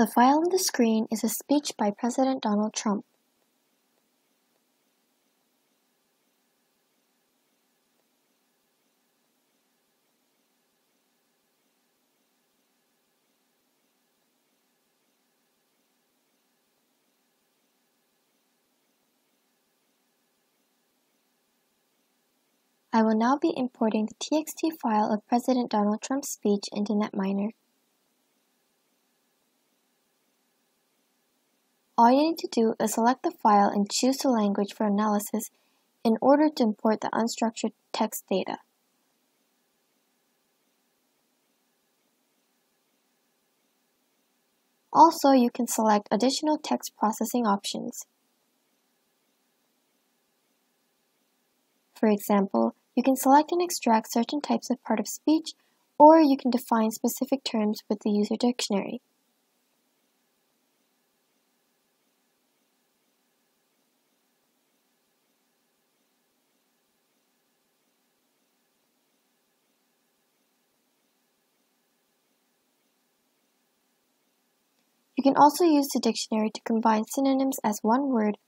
The file on the screen is a speech by President Donald Trump. I will now be importing the txt file of President Donald Trump's speech into Netminer. All you need to do is select the file and choose the language for analysis in order to import the unstructured text data. Also, you can select additional text processing options. For example, you can select and extract certain types of part of speech, or you can define specific terms with the user dictionary. You can also use the dictionary to combine synonyms as one word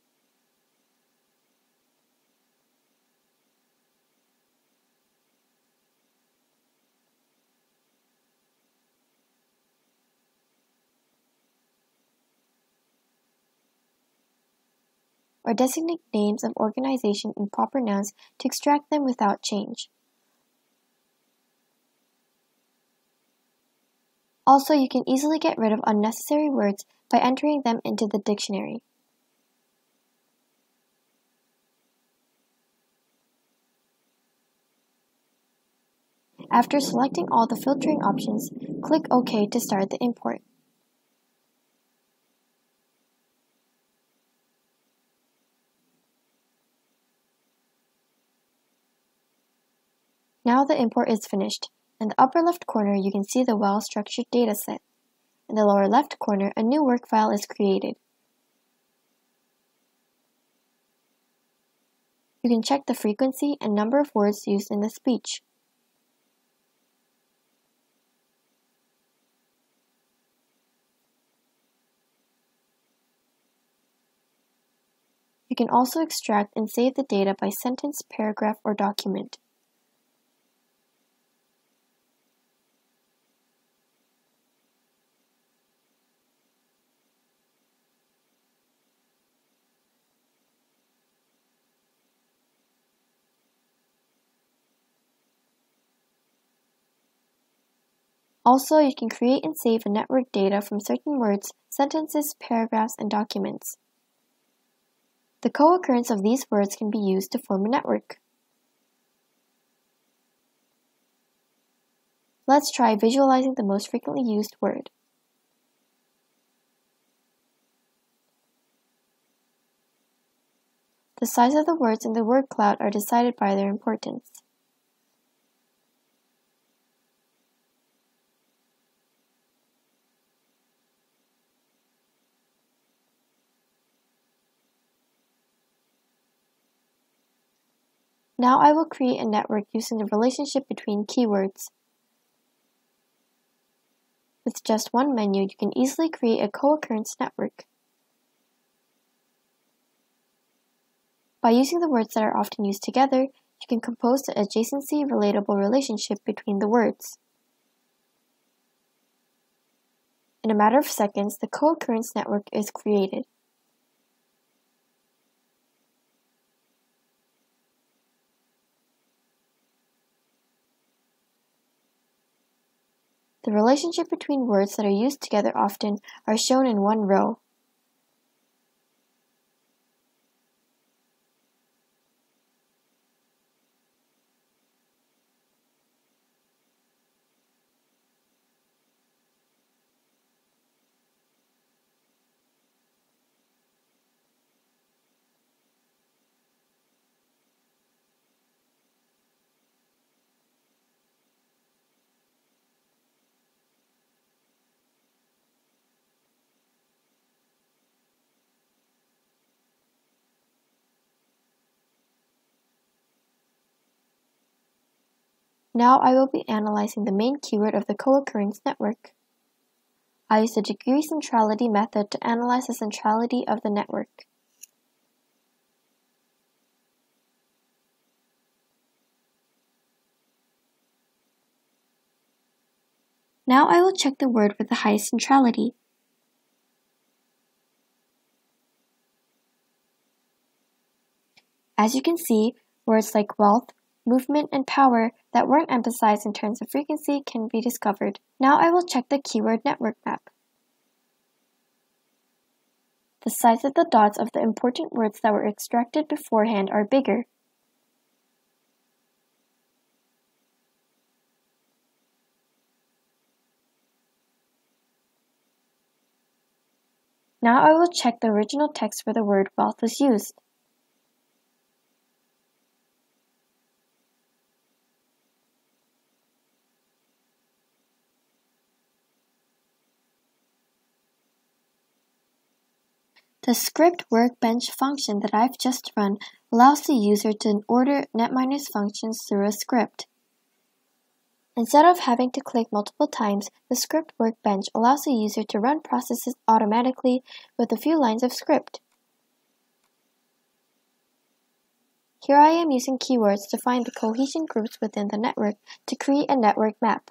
or designate names of organization and proper nouns to extract them without change. Also, you can easily get rid of unnecessary words by entering them into the dictionary. After selecting all the filtering options, click OK to start the import. Now the import is finished. In the upper left corner, you can see the well-structured dataset. In the lower left corner, a new work file is created. You can check the frequency and number of words used in the speech. You can also extract and save the data by sentence, paragraph, or document. Also, you can create and save a network data from certain words, sentences, paragraphs, and documents. The co-occurrence of these words can be used to form a network. Let's try visualizing the most frequently used word. The size of the words in the word cloud are decided by their importance. Now I will create a network using the relationship between keywords. With just one menu, you can easily create a co-occurrence network. By using the words that are often used together, you can compose the adjacency relatable relationship between the words. In a matter of seconds, the co-occurrence network is created. The relationship between words that are used together often are shown in one row. Now I will be analyzing the main keyword of the co-occurrence network. I use the degree centrality method to analyze the centrality of the network. Now I will check the word with the highest centrality. As you can see, words like wealth, movement, and power that weren't emphasized in terms of frequency can be discovered. Now I will check the keyword network map. The size of the dots of the important words that were extracted beforehand are bigger. Now I will check the original text where the word wealth was used. The script workbench function that I've just run allows the user to order NetMiner's functions through a script. Instead of having to click multiple times, the script workbench allows the user to run processes automatically with a few lines of script. Here I am using keywords to find the cohesion groups within the network to create a network map.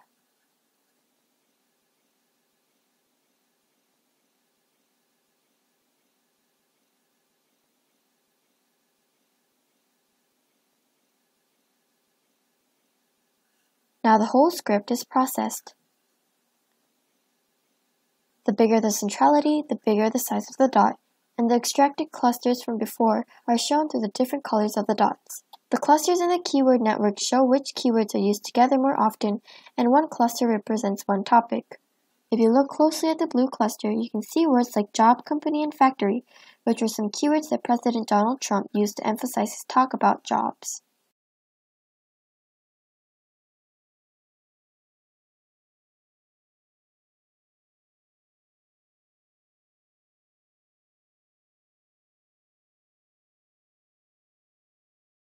Now the whole script is processed. The bigger the centrality, the bigger the size of the dot, and the extracted clusters from before are shown through the different colors of the dots. The clusters in the keyword network show which keywords are used together more often, and one cluster represents one topic. If you look closely at the blue cluster, you can see words like job, company, and factory, which are some keywords that President Donald Trump used to emphasize his talk about jobs.